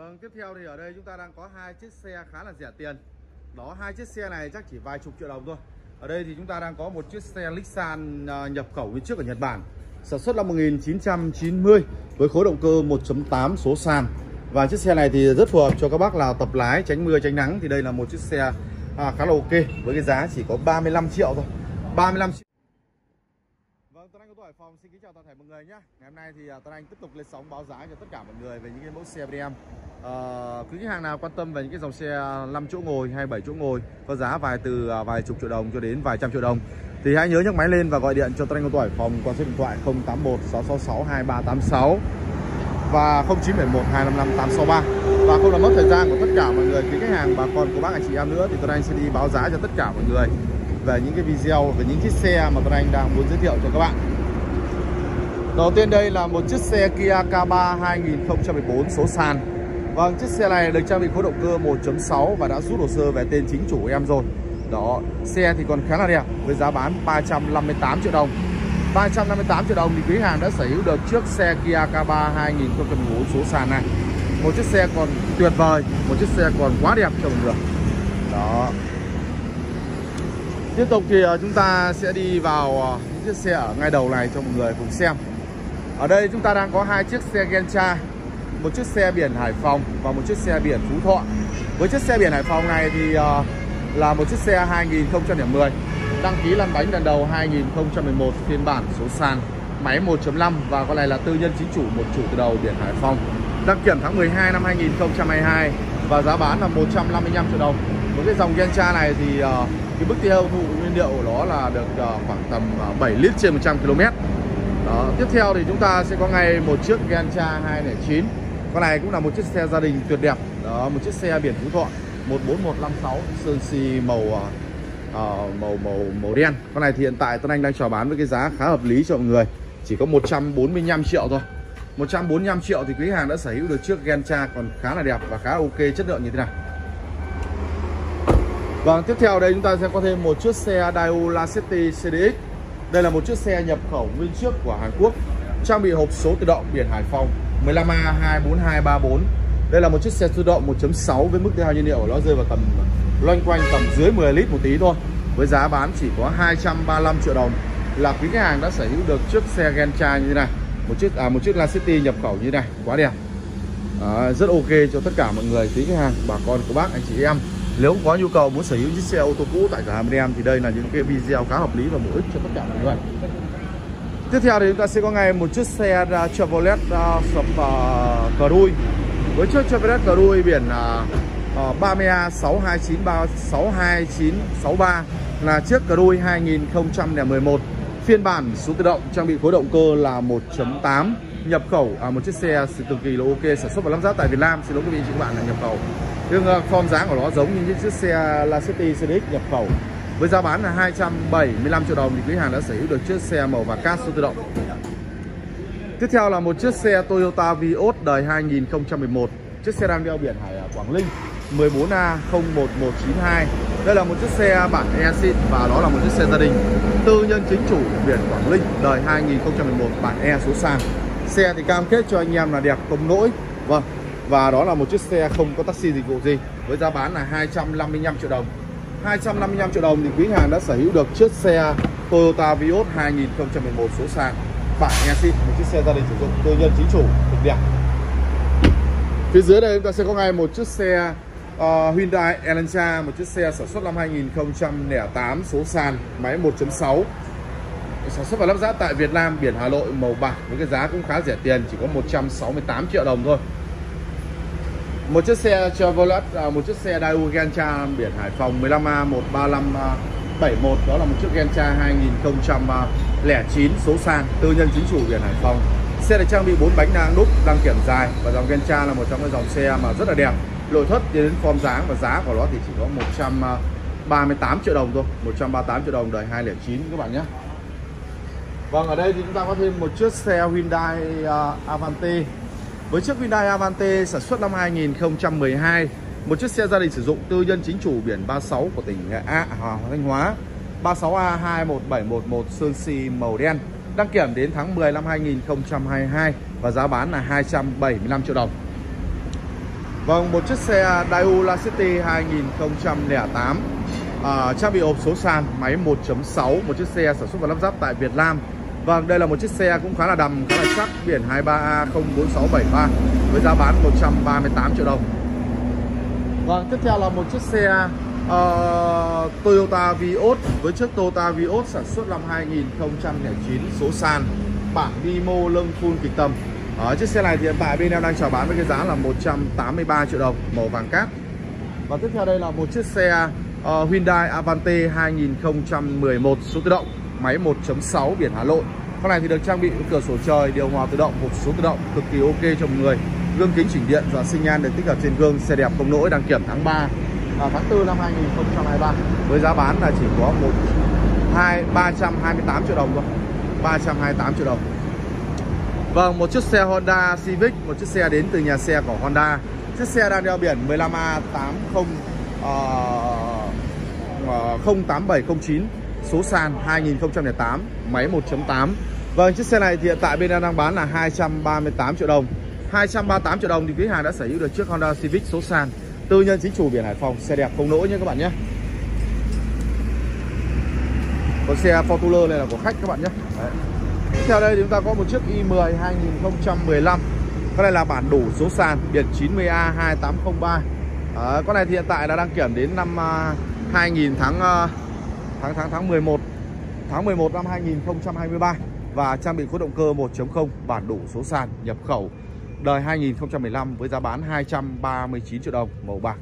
Vâng, tiếp theo thì ở đây chúng ta đang có hai chiếc xe khá là rẻ tiền. Đó, hai chiếc xe này chắc chỉ vài chục triệu đồng thôi. Ở đây thì chúng ta đang có một chiếc xe Lexan à, nhập khẩu nguyên trước ở Nhật Bản, sản xuất năm 1990 với khối động cơ 1.8 số sàn. Và chiếc xe này thì rất phù hợp cho các bác là tập lái tránh mưa tránh nắng thì đây là một chiếc xe à, khá là ok với cái giá chỉ có 35 triệu thôi. 35 triệu. Vâng, Tuấn Anh của tôi Hải Phòng xin kính chào toàn thể mọi người nhé. Ngày hôm nay thì à, Tân Anh tiếp tục lên sóng báo giá cho tất cả mọi người về những cái mẫu xe BM. à, ờ, quý khách hàng nào quan tâm về những cái dòng xe 5 chỗ ngồi hay 7 chỗ ngồi có giá vài từ à, vài chục triệu đồng cho đến vài trăm triệu đồng thì hãy nhớ nhấc máy lên và gọi điện cho Tân Anh ô tô Hải Phòng qua số điện thoại 081 666 2386 và 0971 255 863 và không làm mất thời gian của tất cả mọi người quý khách hàng bà con của bác anh chị em nữa thì Tân Anh sẽ đi báo giá cho tất cả mọi người về những cái video về những chiếc xe mà Tuấn Anh đang muốn giới thiệu cho các bạn Đầu tiên đây là một chiếc xe Kia K3 2014 số sàn. Vâng, chiếc xe này được trang bị khối động cơ 1.6 và đã rút hồ sơ về tên chính chủ của em rồi. Đó, xe thì còn khá là đẹp với giá bán 358 triệu đồng. 358 triệu đồng thì quý hàng đã sở hữu được chiếc xe Kia K3 2014 số sàn này. Một chiếc xe còn tuyệt vời, một chiếc xe còn quá đẹp cho mọi người. Đó. Tiếp tục thì ờ, chúng ta sẽ đi vào ờ, chiếc xe ở ngay đầu này cho mọi người cùng xem. Ở đây chúng ta đang có hai chiếc xe Gentra Một chiếc xe biển Hải Phòng và một chiếc xe biển Phú Thọ. Với chiếc xe biển Hải Phòng này thì ờ, là một chiếc xe 2010 Đăng ký lăn bánh lần đầu 2011 phiên bản số sàn Máy 1.5 và con này là tư nhân chính chủ một chủ từ đầu biển Hải Phòng. Đăng kiểm tháng 12 năm 2022 và giá bán là 155 triệu đồng. Với cái dòng Gentra này thì uh, cái mức tiêu thụ nguyên liệu của nó là được uh, khoảng tầm 7 lít trên 100 km đó. Tiếp theo thì chúng ta sẽ có ngay một chiếc Gentra 209 Con này cũng là một chiếc xe gia đình tuyệt đẹp. Đó, Một chiếc xe biển Phú Thọ 14156 sơn xi màu uh, màu màu màu đen. Con này thì hiện tại Tân Anh đang chào bán với cái giá khá hợp lý cho mọi người. Chỉ có 145 triệu thôi. 145 triệu thì quý hàng đã sở hữu được chiếc Gencha còn khá là đẹp và khá ok chất lượng như thế này Vâng tiếp theo đây chúng ta sẽ có thêm một chiếc xe Daewoo Lacetti CDX đây là một chiếc xe nhập khẩu nguyên chiếc của Hàn Quốc trang bị hộp số tự động biển Hải Phòng 15A24234 đây là một chiếc xe tự động 1.6 với mức tiêu hao nhiên liệu của nó rơi vào tầm loanh quanh tầm dưới 10 lít một tí thôi với giá bán chỉ có 235 triệu đồng. Là quý khách hàng đã sở hữu được chiếc xe Gentra như thế này một chiếc à một chiếc City nhập khẩu như thế này quá đẹp. À, rất ok cho tất cả mọi người quý khách hàng bà con của bác anh chị em nếu có nhu cầu muốn sở hữu chiếc xe ô tô cũ tại cửa hàng em thì đây là những cái video khá hợp lý và bổ ích cho tất cả mọi người. Tiếp theo thì chúng ta sẽ có ngay một chiếc xe uh, Chevrolet uh, sập à, uh, Cruze với chiếc Chevrolet Cruze biển uh, uh, 30A 6293 62963 là chiếc Cruze 2011 phiên bản số tự động trang bị khối động cơ là 1.8 nhập khẩu à, một chiếc xe cực kỳ là ok sản xuất và lắp ráp tại Việt Nam. Xin lỗi quý vị và các bạn là nhập khẩu nhưng ờ, form dáng của nó giống như những chiếc xe Lacetti CDX nhập khẩu. Với giá bán là 275 triệu đồng thì quý hàng đã sở hữu được chiếc xe màu và cát số tự động. Tiếp theo là một chiếc xe Toyota Vios đời 2011 chiếc xe đang đeo biển Hải ờ, Quảng Linh 14A 01192 Đây là một chiếc xe bản e xịn và đó là một chiếc xe gia đình. Tư nhân chính chủ biển Quảng Linh đời 2011 bản E số sàn Xe thì cam kết cho anh em là đẹp không lỗi Vâng và đó là một chiếc xe không có taxi dịch vụ gì Với giá bán là 255 triệu đồng. 255 triệu đồng thì quý hàng đã sở hữu được chiếc xe Toyota Vios 2011 số sàn. Bản nghe xịn Một chiếc xe gia đình sử dụng tư nhân chính chủ cực đẹp. Phía dưới đây chúng ta sẽ có ngay một chiếc xe uh, Hyundai Elantra một chiếc xe sản xuất năm 2008 số sàn máy 1.6 sản xuất và lắp ráp tại Việt Nam biển Hà Nội màu bạc với cái giá cũng khá rẻ tiền chỉ có 168 triệu đồng thôi một chiếc xe Chevrolet uh, một chiếc xe Daewoo Gencha biển Hải Phòng 15A 13571 đó là một chiếc Gencha 2009 số sàn tư nhân chính chủ biển Hải Phòng. Xe được trang bị 4 bánh đa đúc đăng kiểm dài và dòng gencha là một trong những dòng xe mà rất là đẹp. Nội thất đến form dáng và giá của nó thì chỉ có 138 triệu đồng thôi. 138 triệu đồng đời 209 các bạn nhé. Vâng ở đây thì chúng ta có thêm một chiếc xe Hyundai à, Avante với chiếc Hyundai Avante sản xuất năm 2012 một chiếc xe gia đình sử dụng tư nhân chính chủ biển 36 của tỉnh Nghệ An, à, Thanh Hóa 36A21711 sơn xi màu đen đăng kiểm đến tháng 10 năm 2022 và giá bán là 275 triệu đồng. Vâng, một chiếc xe Daewoo City 2008 à, trang bị hộp số sàn máy 1.6 một chiếc xe sản xuất và lắp ráp tại Việt Nam. Vâng, đây là một chiếc xe cũng khá là đầm, khá là chắc biển 23A04673 với giá bán 138 triệu đồng. Vâng, tiếp theo là một chiếc xe uh, Toyota Vios. Với chiếc Toyota Vios sản xuất năm 2009 số sàn bản dimo lưng full kịch tầm. Ở chiếc xe này thì hiện tại bên em đang chào bán với cái giá là 183 triệu đồng màu vàng cát. Và tiếp theo đây là một chiếc xe uh, Hyundai Avante 2011 số tự động máy 1.6 biển Hà Nội. Con này thì được trang bị cửa sổ trời điều hòa tự động một số tự động cực kỳ ok cho mọi người. Gương kính chỉnh điện và sinh nhan được tích hợp trên gương xe đẹp không lỗi đăng kiểm tháng 3 à, tháng 4 năm 2023 với giá bán là chỉ có một hai ba trăm hai mươi tám triệu đồng thôi. 328 triệu đồng. Vâng, một chiếc xe Honda Civic, một chiếc xe đến từ nhà xe của Honda. Chiếc xe đang đeo biển 15A80 uh, uh, 08709 số sàn 2008, máy 1.8. Vâng, chiếc xe này thì hiện tại bên đang bán là 238 triệu đồng. 238 triệu đồng thì quý hàng đã sở hữu được chiếc Honda Civic số sàn tư nhân chính chủ biển Hải Phòng, xe đẹp không lỗi nhé các bạn nhé. Còn xe Fortuner này là của khách các bạn nhé. Đấy. Tiếp theo đây thì chúng ta có một chiếc i10 2015 Con này là bản đủ số sàn biển 90A2803 à, ờ, Con này thì hiện tại đã đăng kiểm đến năm à, 2000 tháng à, tháng tháng tháng 11 tháng 11 năm 2023 và trang bị khối động cơ 1.0 bản đủ số sàn nhập khẩu đời 2015 với giá bán 239 triệu đồng màu bạc.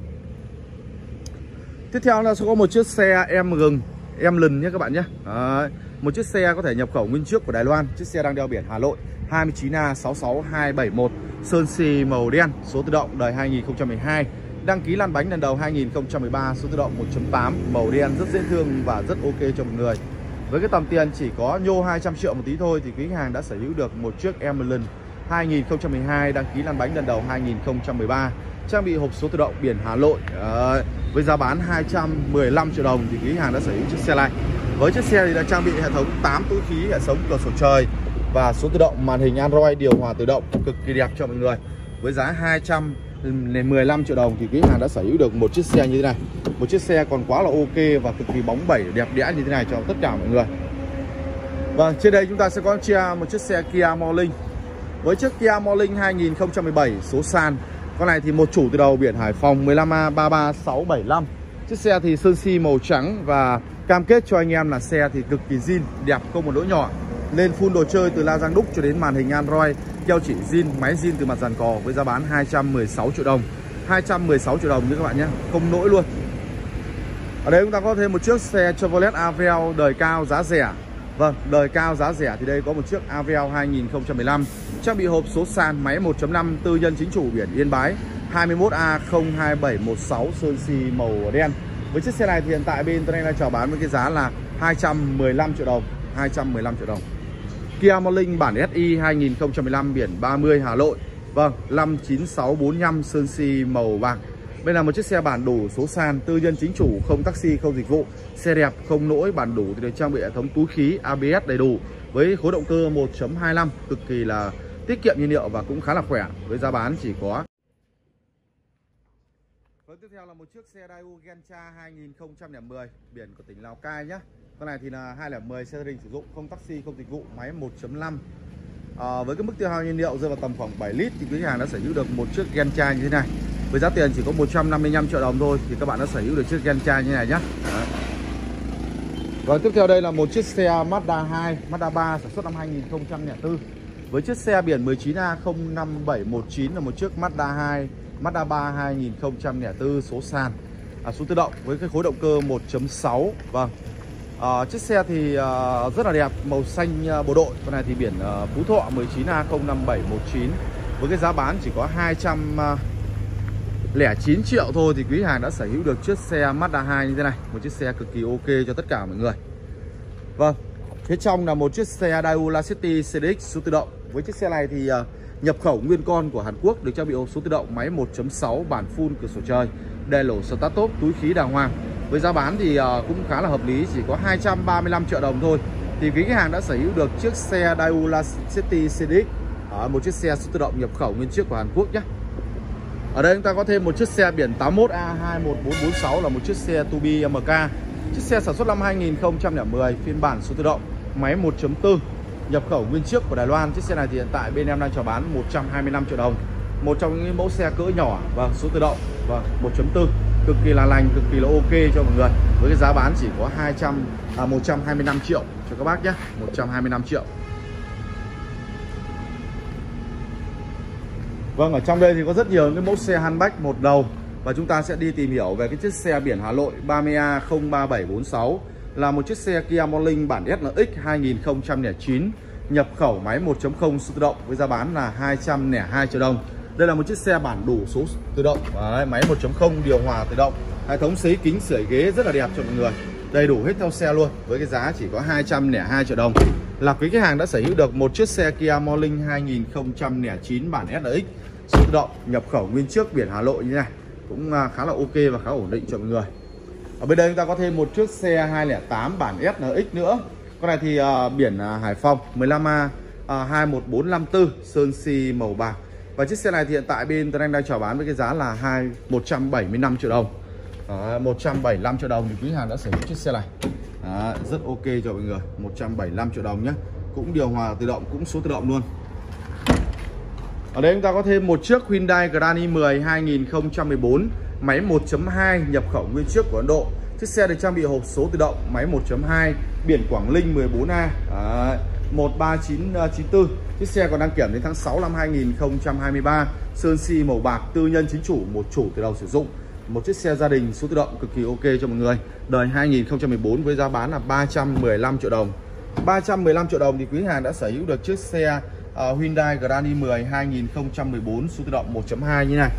Tiếp theo là sẽ có một chiếc xe em gừng, em lần nhé các bạn nhé. Đấy. Một chiếc xe có thể nhập khẩu nguyên chiếc của Đài Loan Chiếc xe đang đeo biển Hà Nội 29A66271 Sơn xì màu đen, Số tự động, đời 2012 Đăng ký lăn bánh lần đầu 2013 Số tự động 1.8 Màu đen rất dễ thương và rất ok cho một người. Với cái tầm tiền chỉ có nhô 200 triệu một tí thôi Thì quý hàng đã sở hữu được một chiếc Emerald 2012 đăng ký lăn bánh lần đầu 2013 trang bị hộp số tự động biển Hà Nội à, với giá bán 215 triệu đồng thì quý hàng đã sở hữu chiếc xe này với chiếc xe thì đã trang bị hệ thống 8 túi khí hệ thống cửa sổ trời và số tự động màn hình Android điều hòa tự động cực kỳ đẹp cho mọi người. Với giá 200 215 triệu đồng thì quý hàng đã sở hữu được một chiếc xe như thế này. Một chiếc xe còn quá là ok và cực kỳ bóng bẩy đẹp đẽ như thế này cho tất cả mọi người. Vâng, trên đây chúng ta sẽ có chia một chiếc xe Kia Morning. Với chiếc Kia Morning 2017 số sàn con này thì một chủ từ đầu biển Hải Phòng 15A33675 Chiếc xe thì sơn si màu trắng và cam kết cho anh em là xe thì cực kỳ zin, đẹp không một lỗ nhỏ. Lên full đồ chơi từ la giang đúc cho đến màn hình Android Keo chỉ zin, máy zin từ mặt dàn cò với giá bán 216 triệu đồng. 216 triệu đồng nữa các bạn nhé, không nỗi luôn. Ở đây chúng ta có thêm một chiếc xe Chevrolet Aveo đời cao giá rẻ. Vâng, đời cao giá rẻ thì đây có một chiếc Aveo 2015 Trang bị hộp số sàn máy 1.5 tư nhân chính chủ biển Yên Bái 21A02716 sơn xì màu đen. Với chiếc xe này thì hiện tại bên tôi đang chào bán với cái giá là 215 triệu đồng 215 triệu đồng. Kia Morning bản SI 2015 biển 30 Hà Nội. Vâng, 59645 sơn si màu vàng. Đây là một chiếc xe bản đủ số sàn tư nhân chính chủ không taxi không dịch vụ. Xe đẹp không lỗi bản đủ thì được trang bị hệ thống túi khí ABS đầy đủ với khối động cơ 1.25 cực kỳ là tiết kiệm nhiên liệu và cũng khá là khỏe. Với giá bán chỉ có Vâng, tiếp theo là một chiếc xe Daewoo Gencha 2010 biển của tỉnh Lào Cai nhé con này thì là 2010 xe gia đình sử dụng không taxi không dịch vụ máy 1.5 à, ờ, với cái mức tiêu hao nhiên liệu rơi vào tầm khoảng 7 lít thì quý hàng đã sở hữu được một chiếc Gentra như thế này. Với giá tiền chỉ có 155 triệu đồng thôi thì các bạn đã sở hữu được chiếc Gentra như này nhé và vâng, tiếp theo đây là một chiếc xe Mazda 2 Mazda 3 sản xuất năm 2004 với chiếc xe biển 19A05719 là một chiếc Mazda 2 Mazda 3 2004 số sàn. À, số tự động với cái khối động cơ 1.6 vâng à, chiếc xe thì à, rất là đẹp màu xanh à, bộ đội. Con này thì biển à, Phú Thọ 19A05719 với cái giá bán chỉ có 200 à, lẻ 9 triệu thôi thì quý hàng đã sở hữu được chiếc xe Mazda 2 như thế này. Một chiếc xe cực kỳ ok cho tất cả mọi người. Vâng phía trong là một chiếc xe Daewoo Lacetti CDX số tự động. Với chiếc xe này thì à, nhập khẩu nguyên con của Hàn Quốc được trang bị hộp số tự động máy 1.6 bản full cửa sổ trời đèn lổ start top túi khí đàng hoàng với giá bán thì ờ, cũng khá là hợp lý, chỉ có 235 triệu đồng thôi. Thì quý khách hàng đã sở hữu được chiếc xe Daewoo Lacetti CDX ờ, một chiếc xe số tự động nhập khẩu nguyên chiếc của Hàn Quốc nhé. Ở đây chúng ta có thêm một chiếc xe biển 81A21446 là một chiếc xe Tubi MK Chiếc xe sản xuất năm 2010 phiên bản số tự động, Máy 1.4 nhập khẩu nguyên chiếc của Đài Loan. Chiếc xe này thì hiện tại bên em đang chào bán 125 triệu đồng. Một trong những mẫu xe cỡ nhỏ và số tự động vâng, và 1.4 cực kỳ là lành, cực kỳ là ok cho mọi người Với cái giá bán chỉ có 200 à, 125 triệu cho các bác nhé 125 triệu Vâng, ở trong đây thì có rất nhiều cái mẫu xe handbag một đầu và chúng ta sẽ đi tìm hiểu về cái chiếc xe biển Hà Nội 30A03746 là một chiếc xe Kia Morning bản SLX 2009 nhập khẩu máy 1.0 tự động với giá bán là 202 triệu đồng. Đây là một chiếc xe bản đủ số tự động, Đấy, máy 1.0 điều hòa tự động, hệ thống sấy kính sưởi ghế rất là đẹp cho mọi người. Đầy đủ hết theo xe luôn với cái giá chỉ có 202 triệu đồng. Là quý khách hàng đã sở hữu được một chiếc xe Kia Morning 2009 bản SLX số tự động nhập khẩu nguyên chiếc biển Hà Nội như này. Cũng à, khá là ok và khá ổn định cho mọi người. Ở bên đây chúng ta có thêm một chiếc xe 208 bản SNX nữa. Con này thì uh, biển uh, Hải Phòng 15A uh, 21454 sơn xi màu bạc và chiếc xe này thì hiện tại bên Tuấn Anh đang chào bán với cái giá là 2 175 triệu đồng. À, 175 triệu đồng thì quý hàng đã sở hữu chiếc xe này. À, rất ok cho mọi người 175 triệu đồng nhé cũng điều hòa tự động cũng số tự động luôn. Ở đây chúng ta có thêm một chiếc Hyundai Grand i10 2014 Máy 1.2 nhập khẩu nguyên chiếc của Ấn Độ. Chiếc xe được trang bị hộp số tự động Máy 1.2 Biển Quảng Linh 14A à, 13994 à, Chiếc xe còn đăng kiểm đến tháng 6 năm 2023 Sơn si màu bạc Tư nhân chính chủ một chủ từ đầu sử dụng. Một chiếc xe gia đình số tự động cực kỳ ok cho mọi người. Đời 2014 với giá bán là 315 triệu đồng. 315 triệu đồng thì quý hàng đã sở hữu được chiếc xe uh, Hyundai Grand i10 2014 số tự động 1.2 như này.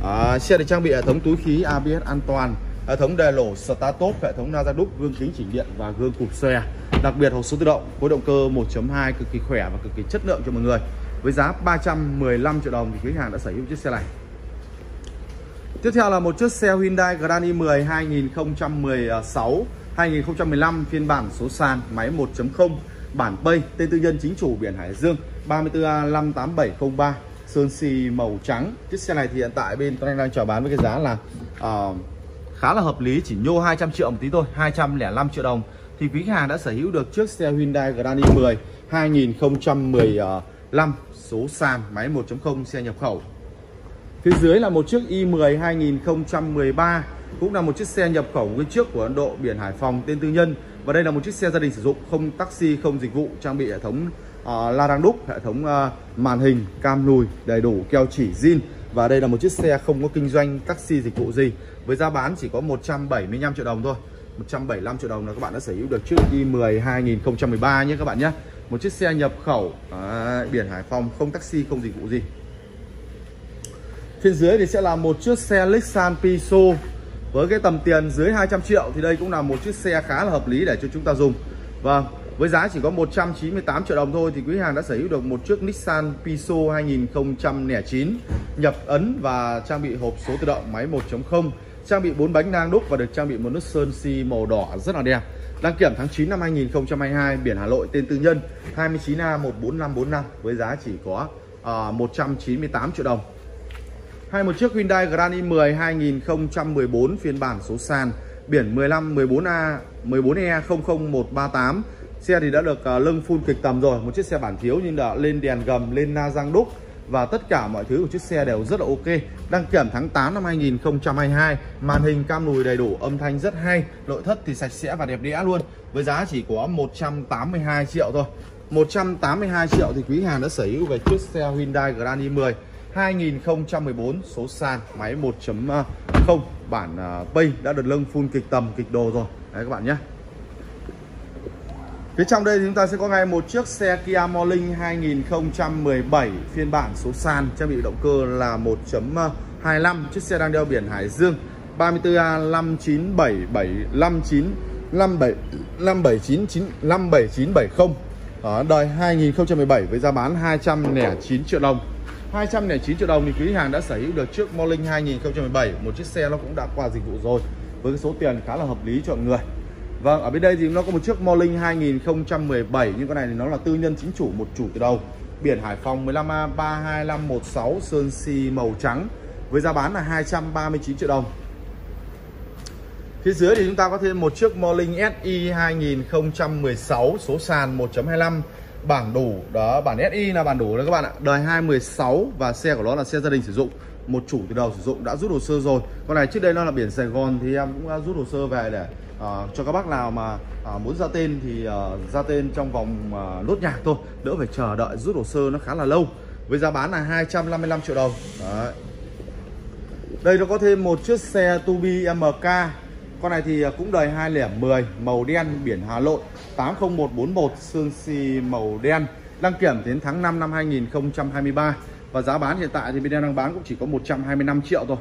Uh, xe được trang bị hệ thống túi khí ABS an toàn hệ thống đề lổ start top hệ thống na đúc gương kính chỉnh điện và gương cụp xe. Đặc biệt hộp số tự động khối động cơ 1.2 cực kỳ khỏe và cực kỳ chất lượng cho mọi người. Với giá 315 triệu đồng thì quý hàng đã sở hữu chiếc xe này. Tiếp theo là một chiếc xe Hyundai Grand i10 2016 2015 phiên bản số sàn máy 1.0 bản bay tên tư nhân chính chủ biển Hải Dương 34A58703 sơn xì màu trắng. Chiếc xe này thì hiện tại bên tôi đang chào bán với cái giá là uh, khá là hợp lý chỉ nhô 200 triệu một tí thôi 205 triệu đồng. Thì quý khách hàng đã sở hữu được chiếc xe Hyundai Grand i10 2015 số sàn máy 1.0 xe nhập khẩu. Phía dưới là một chiếc i10 2013 cũng là một chiếc xe nhập khẩu nguyên chiếc của Ấn Độ biển Hải Phòng tên tư nhân. Và đây là một chiếc xe gia đình sử dụng không taxi không dịch vụ trang bị hệ thống uh, la đăng đúc hệ thống uh, màn hình cam lùi đầy đủ keo chỉ zin và đây là một chiếc xe không có kinh doanh taxi dịch vụ gì. Với giá bán chỉ có 175 triệu đồng thôi. 175 triệu đồng là các bạn đã sở hữu được chiếc i10 2013 nhé các bạn nhé. Một chiếc xe nhập khẩu à, biển Hải Phòng không taxi không dịch vụ gì. Phía dưới thì sẽ là một chiếc xe Lexan Piso. Với cái tầm tiền dưới 200 triệu thì đây cũng là một chiếc xe khá là hợp lý để cho chúng ta dùng. Vâng với giá chỉ có 198 triệu đồng thôi thì quý hàng đã sở hữu được một chiếc Nissan Piso 2009 nhập ấn và trang bị hộp số tự động máy 1.0 trang bị 4 bánh nang đúc và được trang bị một nút sơn xi si màu đỏ rất là đẹp. Đăng kiểm tháng 9 năm 2022 biển Hà Nội tên tư nhân 29A14545 với giá chỉ có à, uh, 198 triệu đồng. Hay một chiếc Hyundai Grand i10 2014 phiên bản số sàn biển 15 14A 14E 00138 xe thì đã được à, lưng full kịch tầm rồi, một chiếc xe bản thiếu nhưng đã lên đèn gầm, lên na răng đúc và tất cả mọi thứ của chiếc xe đều rất là ok. Đăng kiểm tháng 8 năm 2022 màn hình cam lùi đầy đủ, âm thanh rất hay, nội thất thì sạch sẽ và đẹp đẽ luôn. Với giá chỉ có 182 triệu thôi. 182 triệu thì quý hàng đã sở hữu về chiếc xe Hyundai Grand i10 2014 số sàn, máy 1.0 bản à, Pay đã được lưng full kịch tầm, kịch đồ rồi. Đấy các bạn nhé. Phía trong đây thì chúng ta sẽ có ngay một chiếc xe Kia Morning 2017 phiên bản số sàn, trang bị động cơ là 1.25 chiếc xe đang đeo biển Hải Dương 34A 5977 59 57 579 57970 ở đời 2017 với giá bán 209 triệu đồng. 209 triệu đồng thì quý hàng đã sở hữu được chiếc Morning 2017 một chiếc xe nó cũng đã qua dịch vụ rồi, với cái số tiền khá là hợp lý cho mọi người. Vâng, ở bên đây thì nó có một chiếc Morning 2017 nhưng con này thì nó là tư nhân chính chủ một chủ từ đầu. Biển Hải Phòng 15A32516 sơn xi màu trắng. với giá bán là 239 triệu đồng Phía dưới thì chúng ta có thêm một chiếc Morning SI 2016 số sàn 1.25 bản đủ đó bản SI là bản đủ đấy các bạn ạ đời 2016 và xe của nó là xe gia đình sử dụng một chủ từ đầu sử dụng đã rút hồ sơ rồi con này trước đây nó là biển Sài Gòn thì em cũng đã rút hồ sơ về để à, cho các bác nào mà à, muốn ra tên thì à, ra tên trong vòng à, lốt nhạc thôi đỡ phải chờ đợi rút hồ sơ nó khá là lâu. Với giá bán là 255 triệu đồng. Đấy. đây nó có thêm một chiếc xe Tubi MK con này thì cũng đời 2010 màu đen biển Hà Nội 80141 xương xi màu đen. Đăng kiểm đến tháng 5 năm 2023 và giá bán hiện tại thì bên em đang bán cũng chỉ có 125 triệu thôi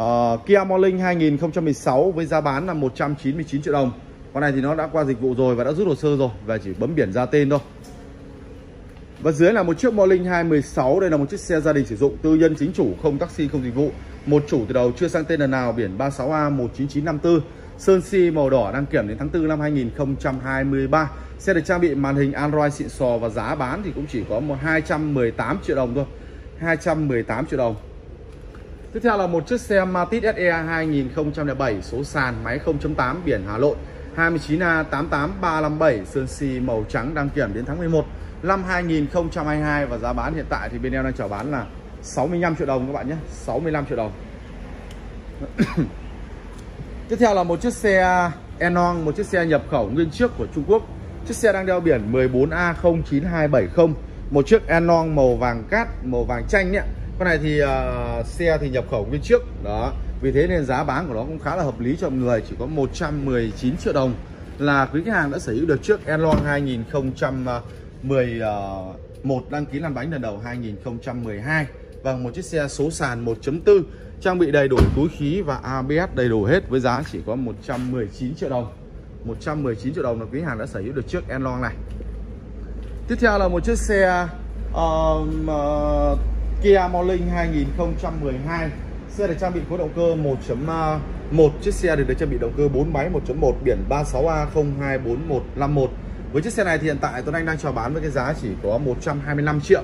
uh, Kia Morning 2016 với giá bán là 199 triệu đồng. Con này thì nó đã qua dịch vụ rồi và đã rút hồ sơ rồi và chỉ bấm biển ra tên thôi. Và dưới là một chiếc Morning 216 đây là một chiếc xe gia đình sử dụng tư nhân chính chủ không taxi không dịch vụ. Một chủ từ đầu chưa sang tên lần nào biển 36A 19954 Sơn Si màu đỏ đăng kiểm đến tháng 4 năm 2023 Xe được trang bị màn hình Android xịn sò và giá bán thì cũng chỉ có một 218 triệu đồng thôi. 218 triệu đồng. Tiếp theo là một chiếc xe Matiz SE 2007 số sàn máy 0.8 biển Hà Nội. 29A88357 Sơn Si màu trắng đăng kiểm đến tháng 11 năm 2022 và giá bán hiện tại thì bên em đang chào bán là 65 triệu đồng các bạn nhé 65 triệu đồng. Tiếp theo là một chiếc xe Enon một chiếc xe nhập khẩu nguyên chiếc của Trung Quốc. Chiếc xe đang đeo biển 14A09270 một chiếc Enon màu vàng cát, màu vàng chanh nhé con này thì uh, xe thì nhập khẩu nguyên chiếc đó. Vì thế nên giá bán của nó cũng khá là hợp lý cho mọi người chỉ có 119 triệu đồng là quý khách hàng đã sở hữu được chiếc Elon 2011 ờ, đăng ký lăn bánh lần đầu 2012 và một chiếc xe số sàn 1.4 Trang bị đầy đủ túi khí và ABS đầy đủ hết với giá chỉ có 119 triệu đồng. 119 triệu đồng là quý hàng đã sở hữu được chiếc Enlong này. Tiếp theo là một chiếc xe uh, uh, Kia Morning 2012 Xe được trang bị khối động cơ 1.1 à, Chiếc xe được, được trang bị động cơ 4 máy 1.1 biển 36A024151 Với chiếc xe này thì hiện tại Tuấn Anh đang chào bán với cái giá chỉ có 125 triệu.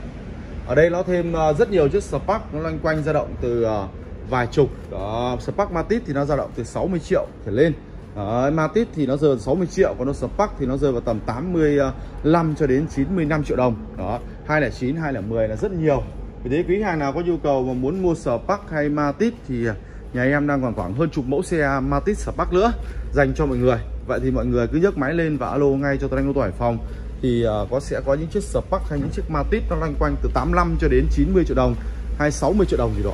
Ở đây nó thêm à, rất nhiều chiếc Spark nó loanh quanh dao động từ à, vài chục. Đó Spark Matiz thì nó dao động từ 60 triệu trở lên. Đó, Matiz thì nó rơi 60 triệu còn nó Spark thì nó rơi vào tầm 85 cho đến 95 triệu đồng. Đó 209 210 là rất nhiều vì thế quý hàng nào có nhu cầu mà muốn mua Spark hay Matic thì à, nhà em đang còn khoảng hơn chục mẫu xe Matic Spark nữa dành cho mọi người. Vậy thì mọi người cứ nhấc máy lên và alo ngay cho tôi anh ô tô Hải Phòng. Thì à, có sẽ có những chiếc Spark hay những chiếc Matic nó loanh quanh từ 85 cho đến 90 triệu đồng hay 60 triệu đồng gì đó.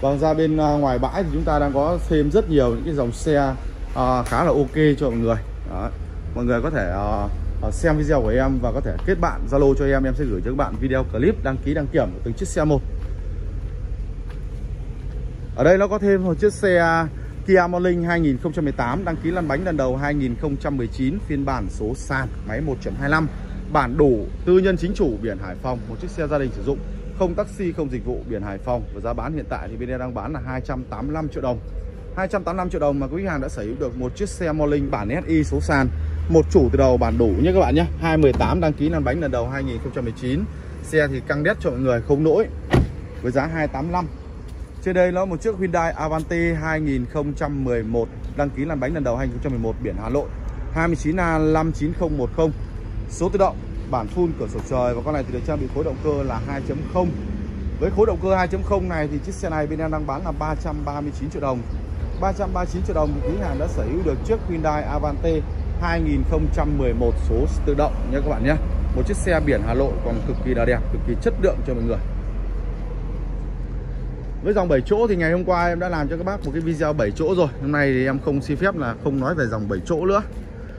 Vâng ra bên à, ngoài bãi thì chúng ta đang có thêm rất nhiều những cái dòng xe uh, khá là ok cho mọi người. Đó. mọi người có thể uh, Ờ, xem video của em và có thể kết bạn, Zalo cho em em sẽ gửi cho các bạn video clip đăng ký, đăng kiểm của từng chiếc xe một. Ở đây nó có thêm một chiếc xe à, Kia Morning 2018 đăng ký lăn bánh lần đầu 2019 phiên bản số sàn, máy 1.25 bản đủ tư nhân chính chủ biển Hải Phòng, một chiếc xe gia đình sử dụng, không taxi, không dịch vụ biển Hải Phòng và giá bán hiện tại thì bên em đang bán là 285 triệu đồng. 285 triệu đồng mà quý hàng đã sở hữu được một chiếc xe Morning bản SI số sàn một chủ từ đầu bản đủ nhé các bạn nhé. 218 đăng ký lăn bánh lần đầu 2019 xe thì căng đét cho mọi người, không nỗi. Với giá 285 trên đây nó một chiếc Hyundai Avanti 2011 đăng ký lăn bánh lần đầu 2011 biển Hà Nội. 29A59010 số tự động, bản full cửa sổ trời và con này thì được trang bị khối động cơ là 2.0 với khối động cơ 2.0 này thì chiếc xe này bên em đang bán là 339 triệu đồng. 339 triệu đồng thì quý hàng đã sở hữu được chiếc Hyundai Avanti 2011 số tự động nha các bạn nhé. Một chiếc xe biển Hà Nội còn cực kỳ là đẹp, cực kỳ chất lượng cho mọi người. Với dòng 7 chỗ thì ngày hôm qua em đã làm cho các bác một cái video 7 chỗ rồi. Hôm nay thì em không xin phép là không nói về dòng 7 chỗ nữa.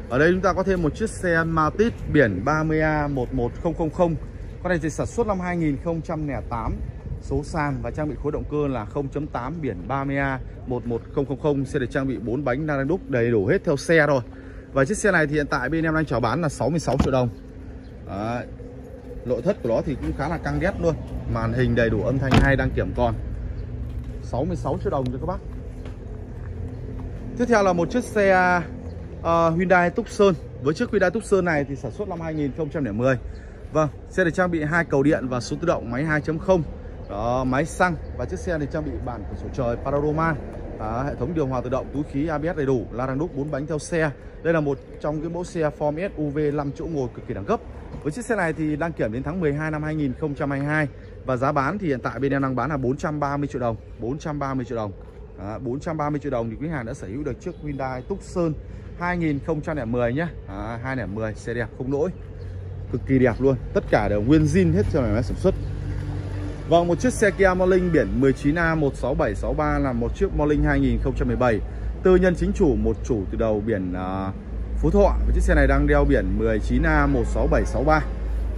Ở đây chúng ta có thêm một chiếc xe Matiz biển 30A11000 Con này thì sản xuất năm 2008 Số sàn và trang bị khối động cơ là 0.8 biển 30A 11000 Xe được trang bị 4 bánh đang đúc đầy đủ hết theo xe rồi và chiếc xe này thì hiện tại bên em đang chào bán là 66 triệu đồng. Đấy. Nội thất của nó thì cũng khá là căng ghét luôn. Màn hình đầy đủ âm thanh hay đang kiểm còn 66 triệu đồng cho các bác. Tiếp theo là một chiếc xe uh, Hyundai Tucson. Với chiếc Hyundai Tucson này thì sản xuất năm 2010 Vâng, xe được trang bị hai cầu điện và số tự động máy 2.0 đó, máy xăng. Và chiếc xe này trang bị bản cửa sổ trời panorama à, hệ thống điều hòa tự động túi khí ABS đầy đủ la răng đúc 4 bánh theo xe. Đây là một trong cái mẫu xe Form S UV 5 chỗ ngồi cực kỳ đẳng cấp. Với chiếc xe này thì đăng kiểm đến tháng 12 năm 2022 và giá bán thì hiện tại bên em đang bán là 430 triệu đồng 430 triệu đồng. À, 430 triệu đồng thì quý hàng đã sở hữu được chiếc Hyundai Tucson 2010 nhé. À, 2010 xe đẹp không lỗi cực kỳ đẹp luôn. Tất cả đều nguyên zin hết cho máy sản xuất. Vâng, một chiếc xe Kia Morning biển 19A16763 là một chiếc Morning 2017 Tư nhân chính chủ, một chủ từ đầu biển uh, Phú Thọ. Và chiếc xe này đang đeo biển 19A16763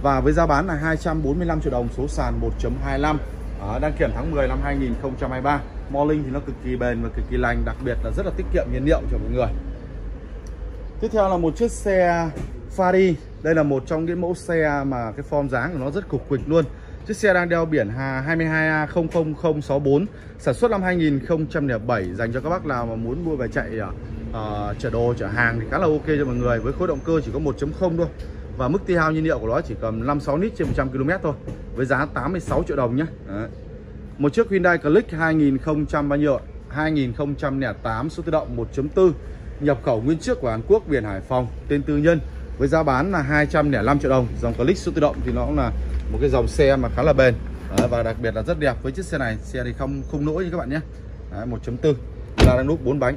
Và với giá bán là 245 triệu đồng số sàn 1.25 uh, à, Đăng kiểm tháng 10 năm 2023 Morning thì nó cực kỳ bền và cực kỳ lành Đặc biệt là rất là tiết kiệm nhiên liệu cho mọi người. Tiếp theo là một chiếc xe Fari Đây là một trong những mẫu xe mà cái form dáng của nó rất cục quịch luôn. Chiếc xe đang đeo biển Hà 22A00064 sản xuất năm 2007 dành cho các bác nào mà muốn mua về chạy uh, chở đồ chở hàng thì khá là ok cho mọi người. Với khối động cơ chỉ có 1.0 thôi và mức tiêu hao nhiên liệu của nó chỉ cầm 5-6 lít trên 100 km thôi với giá 86 triệu đồng nhé Đấy. một chiếc Hyundai Click 2000 bao nhiêu 2008 số tự động 1.4 nhập khẩu nguyên chiếc của Hàn Quốc biển Hải Phòng tên tư nhân với giá bán là 205 triệu đồng. Dòng Click số tự động thì nó cũng là một cái dòng xe mà khá là bền. Đấy, và đặc biệt là rất đẹp với chiếc xe này. Xe thì không không lỗi như các bạn nhé. 1.4 là đang nút 4 bánh.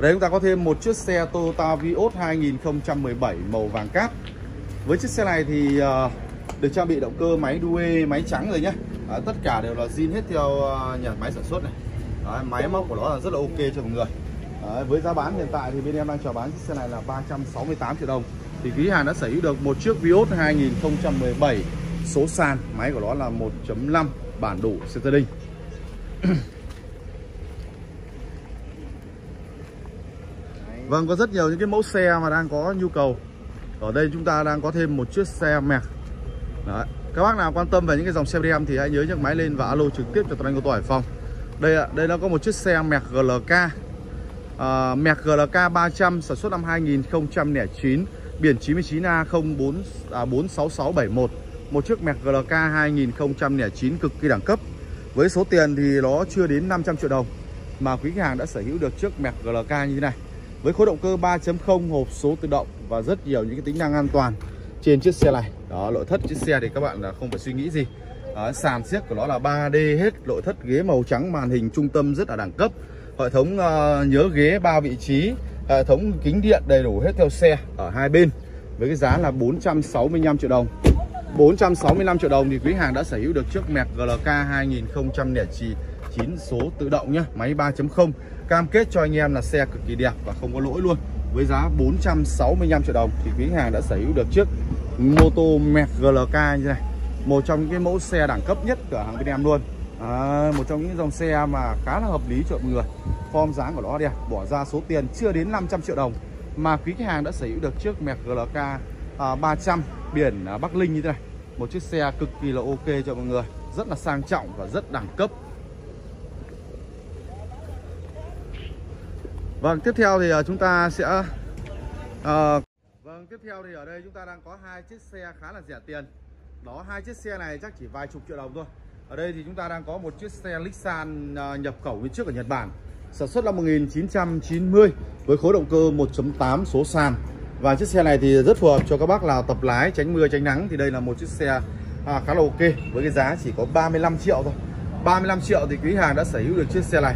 Đây chúng ta có thêm một chiếc xe Toyota Vios 2017 màu vàng cát. Với chiếc xe này thì uh, được trang bị động cơ máy đuôi máy trắng rồi nhé. À, tất cả đều là zin hết theo uh, nhà máy sản xuất này. Đấy, máy móc của nó là rất là ok cho mọi người. Đấy, với giá bán hiện tại thì bên em đang chào bán chiếc xe này là 368 triệu đồng thì quý hàng đã sở hữu được một chiếc Vios 2017 số sàn máy của nó là 1.5 bản đủ đình Vâng có rất nhiều những cái mẫu xe mà đang có nhu cầu. Ở đây chúng ta đang có thêm một chiếc xe mẹc Đấy. các bác nào quan tâm về những cái dòng xe em thì hãy nhớ nhấc máy lên và alo trực tiếp cho Tuấn Anh của Tỏi Phòng. Đây ạ đây nó có một chiếc xe mẹc GLK uh, mẹc GLK 300 sản xuất năm 2009 biển 99A04 à, 46671 một chiếc mẹt GLK 2009 cực kỳ đẳng cấp. Với số tiền thì nó chưa đến 500 triệu đồng mà quý khách hàng đã sở hữu được chiếc mẹt GLK như thế này. Với khối động cơ 3.0 hộp số tự động và rất nhiều những cái tính năng an toàn trên chiếc xe này. Đó nội thất chiếc xe thì các bạn là không phải suy nghĩ gì. Đó, sàn siếc của nó là 3D hết nội thất ghế màu trắng màn hình trung tâm rất là đẳng cấp. Hệ thống uh, nhớ ghế ba vị trí hệ thống kính điện đầy đủ hết theo xe ở hai bên với cái giá là 465 triệu đồng. 465 triệu đồng thì quý hàng đã sở hữu được chiếc mẹt GLK 2009 số tự động nhé máy 3.0 cam kết cho anh em là xe cực kỳ đẹp và không có lỗi luôn. Với giá 465 triệu đồng thì quý hàng đã sở hữu được chiếc mô tô mẹt GLK như này, một trong những cái mẫu xe đẳng cấp nhất của hàng bên em luôn à, một trong những dòng xe mà khá là hợp lý cho mọi người. Form dáng của nó đẹp bỏ ra số tiền chưa đến 500 triệu đồng mà quý khách hàng đã sở hữu được chiếc Merc GLK à, 300 biển à, Bắc Linh như thế này. Một chiếc xe cực kỳ là ok cho mọi người rất là sang trọng và rất đẳng cấp. Vâng tiếp theo thì à, chúng ta sẽ à, Vâng tiếp theo thì ở đây chúng ta đang có hai chiếc xe khá là rẻ tiền. Đó hai chiếc xe này chắc chỉ vài chục triệu đồng thôi ở đây thì chúng ta đang có một chiếc xe Lexan à, nhập khẩu nguyên trước ở Nhật Bản. Sản xuất năm 1990 với khối động cơ 1.8 số sàn. Và chiếc xe này thì rất phù hợp cho các bác nào tập lái tránh mưa tránh nắng. Thì đây là một chiếc xe à, khá là ok với cái giá chỉ có 35 triệu thôi. 35 triệu thì quý hàng đã sở hữu được chiếc xe này.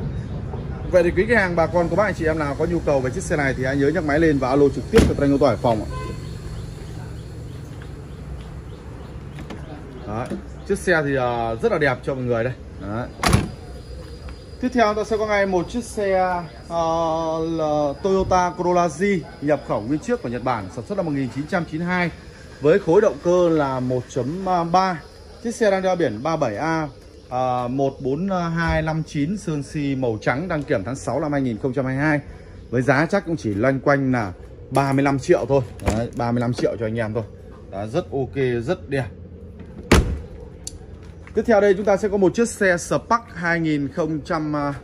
Vậy thì quý khách hàng bà con của bác anh chị em nào có nhu cầu về chiếc xe này thì hãy nhớ nhắc máy lên và alo trực tiếp cho Thanh ô tô Hải Phòng ạ. Đấy. Chiếc xe thì ờ, rất là đẹp cho mọi người đây. Đấy. Tiếp theo ta sẽ có ngay một chiếc xe ờ, uh, là Toyota Corolla Z nhập khẩu nguyên chiếc của Nhật Bản sản xuất năm 1992 với khối động cơ là 1.3 chiếc xe đang đeo biển 37A uh, 14259 sơn si màu trắng đăng kiểm tháng 6 năm 2022 với giá chắc cũng chỉ loanh quanh là 35 triệu thôi. Đấy, 35 triệu cho anh em thôi. Đó, rất ok rất đẹp. Tiếp theo đây chúng ta sẽ có một chiếc xe Spark 2000 à,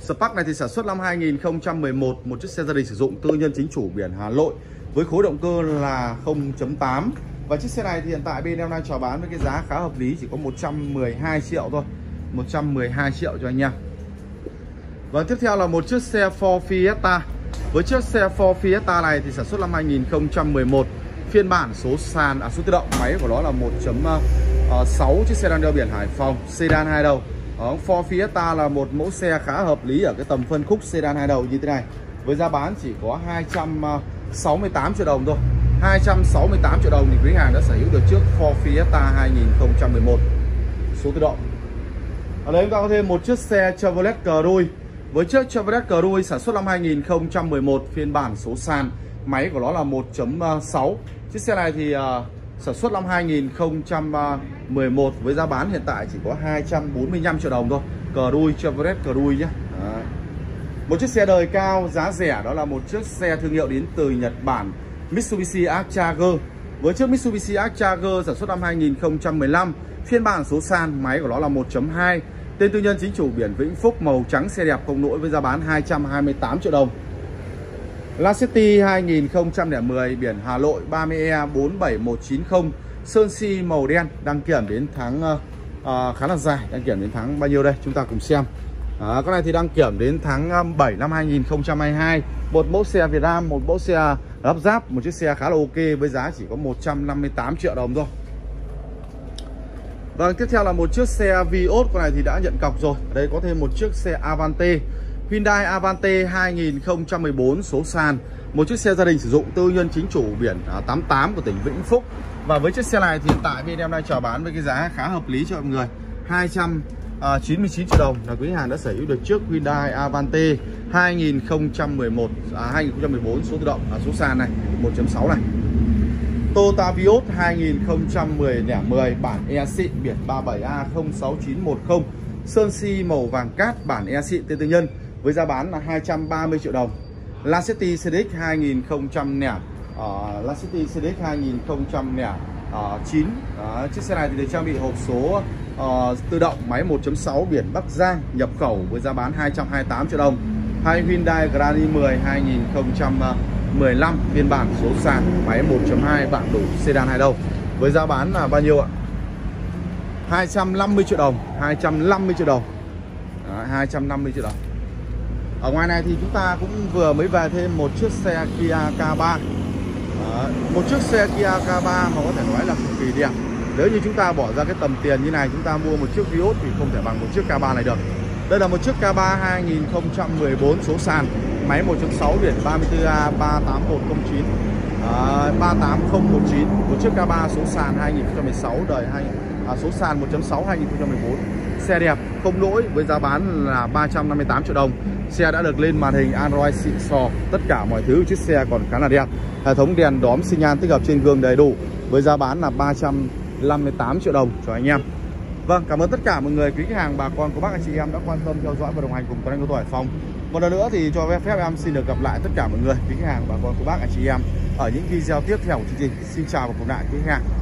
Spark này thì sản xuất năm 2011 Một chiếc xe gia đình sử dụng tư nhân chính chủ biển Hà Nội Với khối động cơ là 0.8 và chiếc xe này thì hiện tại bên em đang chào bán với cái giá khá hợp lý, chỉ có 112 triệu thôi 112 triệu cho anh em và tiếp theo là một chiếc xe Ford Fiesta với chiếc xe Ford Fiesta này thì sản xuất năm 2011 phiên bản số sàn à số tự động, máy của nó là 1. Ờ, 1.6 chiếc xe đang đeo biển Hải Phòng sedan hai đầu. Đó, Ford Fiesta là một mẫu xe khá hợp lý ở cái tầm phân khúc sedan hai đầu như thế này. Với giá bán chỉ có 268 ờ, triệu đồng thôi. 268 triệu đồng thì quý hàng đã sở hữu được trước Ford Fiesta 2011 số tự động. Ở đây chúng ta có thêm một chiếc xe Chevrolet Cruze. Với chiếc Chevrolet Cruze sản xuất năm 2011 phiên bản số sàn. Máy của nó là 1.6 ờ, chiếc xe này thì uh, sản xuất năm 2011 với giá bán hiện tại chỉ có 245 triệu đồng thôi. Cruze Chevrolet Cruze nhé Đấy. một chiếc xe đời cao, giá rẻ, đó là một chiếc xe thương hiệu đến từ Nhật Bản, Mitsubishi Actros với chiếc Mitsubishi Actros sản xuất năm 2015 phiên bản số sàn, máy của nó là 1.2 tên tư nhân chính chủ biển Vĩnh Phúc, màu trắng, xe đẹp không lỗi với giá bán 228 triệu đồng. Lacetti 2010 biển Hà Nội 30E 47190 Sơn Si màu đen đăng kiểm đến tháng uh, khá là dài đăng kiểm đến tháng bao nhiêu đây? Chúng ta cùng xem. À, cái này thì đăng kiểm đến tháng 7 năm 2022 một mẫu xe Việt Nam một mẫu xe lắp ráp một chiếc xe khá là ok với giá chỉ có 158 triệu đồng thôi. Vâng tiếp theo là một chiếc xe Vios con này thì đã nhận cọc rồi. Đây có thêm một chiếc xe Avante. Hyundai Avante 2014 số sàn. Một chiếc xe gia đình sử dụng tư nhân chính chủ biển à, 88 của tỉnh Vĩnh Phúc. Và với chiếc xe này thì hiện tại bên em đang chào bán với cái giá khá hợp lý cho mọi người. 299 triệu đồng là quý hàng đã sở hữu được trước Hyundai Avante 2011 à, 2014 số tự động à, số sàn này 1.6 này. Toyota Vios 2010 10 bản e xịn biển 37A06910 Sơn Si màu vàng cát bản e xịn tên tư nhân với giá bán là 230 triệu đồng. Lacetti CDX 2000 uh, Lacetti CDX 2009 uh, chiếc xe này thì được trang bị hộp số uh, tự động máy 1.6 biển Bắc Giang nhập khẩu với giá bán 228 triệu đồng. Hay Hyundai Grand 10 2015 phiên bản số sàn máy 1.2 bản đủ sedan hai đầu. Với giá bán là bao nhiêu ạ? 250 triệu đồng 250 triệu đồng. Đó, 250 triệu đồng ở ngoài này thì chúng ta cũng vừa mới về thêm một chiếc xe Kia K3 Đó, một chiếc xe Kia K3 mà có thể nói là cực kỳ đẹp. Nếu như chúng ta bỏ ra cái tầm tiền như này chúng ta mua một chiếc Vios thì không thể bằng một chiếc K3 này được. Đây là một chiếc K3 2014 số sàn. Máy 1.6 biển 34A 38109 à, 38019 một chiếc K3 số sàn 2016 đời 2 à, số sàn 1.6 2014 xe đẹp không lỗi với giá bán là 358 triệu đồng xe đã được lên màn hình Android xịn sò tất cả mọi thứ chiếc xe còn khá là đẹp hệ thống đèn đóm xi nhan tích hợp trên gương đầy đủ với giá bán là 358 triệu đồng cho anh em Vâng, cảm ơn tất cả mọi người quý khách hàng bà con của bác anh chị em đã quan tâm theo dõi và đồng hành cùng Tuấn anh ô tô Hải Phòng. Một lần nữa thì cho phép em xin được gặp lại tất cả mọi người quý khách hàng bà con của bác anh chị em ở những video tiếp theo của chương trình. Xin chào và cùng lại quý khách hàng.